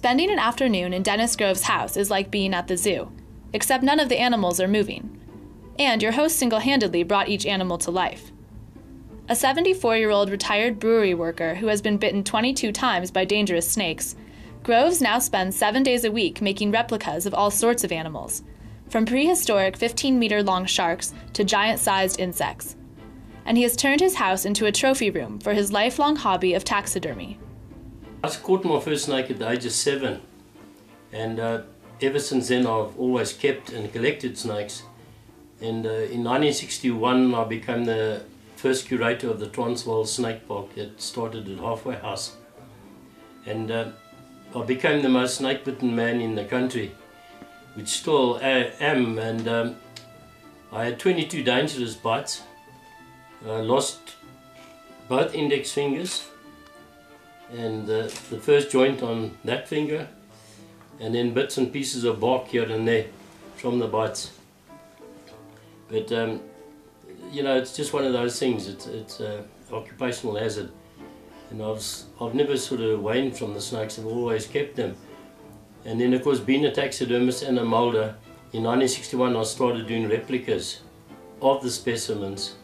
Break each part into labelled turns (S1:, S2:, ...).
S1: Spending an afternoon in Dennis Groves' house is like being at the zoo, except none of the animals are moving. And your host single handedly brought each animal to life. A 74 year old retired brewery worker who has been bitten 22 times by dangerous snakes, Groves now spends seven days a week making replicas of all sorts of animals, from prehistoric 15 meter long sharks to giant sized insects. And he has turned his house into a trophy room for his lifelong hobby of taxidermy.
S2: I caught my first snake at the age of seven, and uh, ever since then I've always kept and collected snakes. And uh, in 1961 I became the first curator of the Transvaal Snake Park that started at Halfway House. And uh, I became the most snake bitten man in the country, which still am. And um, I had 22 dangerous bites. I lost both index fingers and the, the first joint on that finger and then bits and pieces of bark here and there from the bites. But um, you know, it's just one of those things. It's it's uh, occupational hazard, and I've I've never sort of waned from the snakes. I've always kept them. And then of course, being a taxidermist and a molder, in 1961 I started doing replicas of the specimens.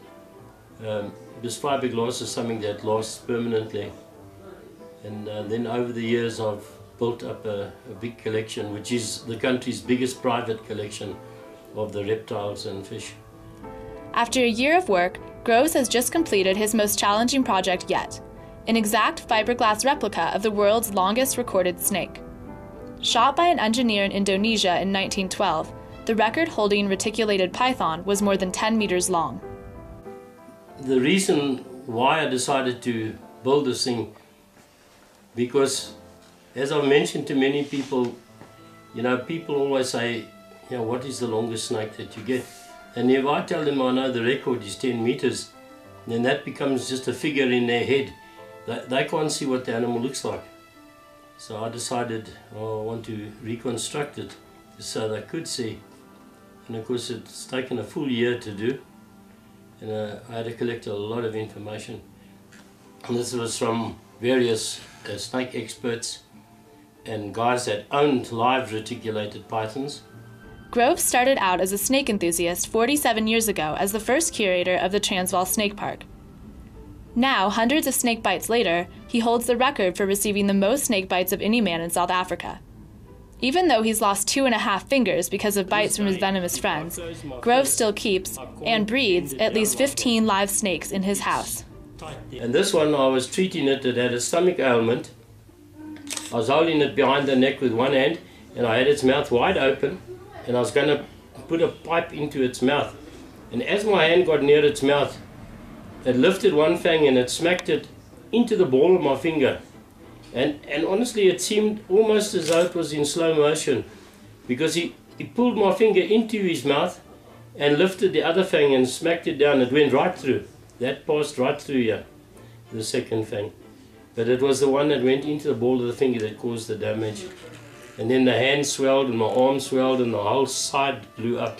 S2: Um, because fiberglass is something that lasts permanently. And uh, then over the years I've built up a, a, big collection, which is the country's biggest private collection of the reptiles and fish.
S1: After a year of work, Groves has just completed his most challenging project yet an exact fiberglass replica of the world's longest recorded snake. Shot by an engineer in Indonesia in 1912, the record holding reticulated python was more than 10 meters long.
S2: The reason why I decided to build this thing because as I've mentioned to many people, you know, people always say, you know, what is the longest snake that you get? And if I tell them I know the record is 10 meters, then that becomes just a figure in their head. They, they can't see what the animal looks like. So I decided oh, I want to reconstruct it so they could see. And of course it's taken a full year to do. And uh, I had to collect a lot of information. And this was from various uh, snake experts and guys that owned live reticulated pythons.
S1: Grove started out as a snake enthusiast 47 years ago as the first curator of the Transvaal Snake Park. Now, hundreds of snake bites later, he holds the record for receiving the most snake bites of any man in South Africa. Even though he's lost two and a half fingers because of bites from his venomous friends, Grove still keeps and breeds at least 15 live snakes in his house.
S2: And this one, I was treating it, it had a stomach ailment. I was holding it behind the neck with one hand, and I had its mouth wide open, and I was going to put a pipe into its mouth. And as my hand got near its mouth, it lifted one fang and it smacked it into the ball of my finger. And, and honestly, it seemed almost as though it was in slow motion because he, he pulled my finger into his mouth and lifted the other fang and smacked it down. It went right through. That passed right through here, the second fang. But it was the one that went into the ball of the finger that caused the damage. And then the hand swelled and my arm swelled and the whole side blew up.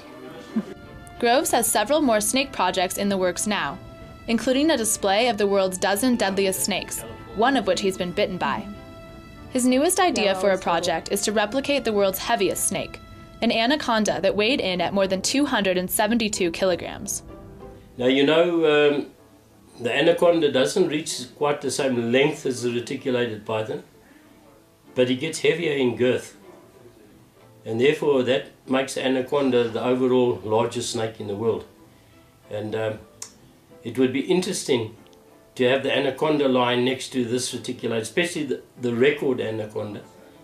S1: Groves has several more snake projects in the works now, including a display of the world's dozen deadliest snakes, one of which he's been bitten by. His newest idea for a project is to replicate the world's heaviest snake, an anaconda that weighed in at more than 272 kilograms.
S2: Now you know um, the anaconda doesn't reach quite the same length as the reticulated python, but it gets heavier in girth. And therefore that makes the anaconda the overall largest snake in the world. And um, it would be interesting to have the anaconda lying next to this reticulated, especially the, the record anaconda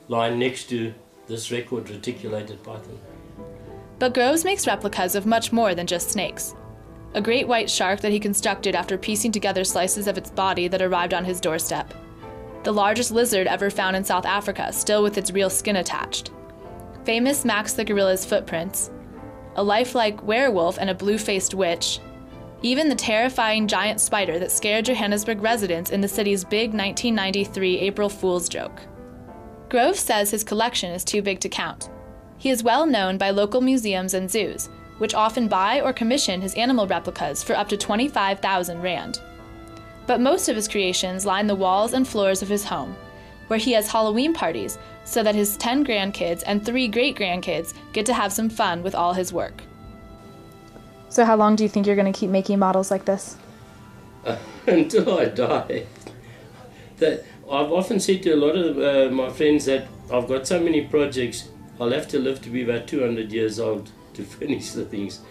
S2: lying next to this record reticulated python.
S1: But Groves makes replicas of much more than just snakes a great white shark that he constructed after piecing together slices of its body that arrived on his doorstep. The largest lizard ever found in South Africa, still with its real skin attached. Famous Max the gorilla's footprints. A lifelike werewolf and a blue faced witch. Even the terrifying giant spider that scared Johannesburg residents in the city's big 1993 April Fool's joke. Grove says his collection is too big to count. He is well known by local museums and zoos, which often buy or commission his animal replicas for up to 25,000 Rand. But most of his creations line the walls and floors of his home, where he has Halloween parties so that his 10 grandkids and 3 great grandkids get to have some fun with all his work.
S3: So, how long do you think you're going to keep making models like this?
S2: Uh, until I die. That I've often said to a lot of uh, my friends that I've got so many projects, I'll have to live to be about 200 years old to finish the things.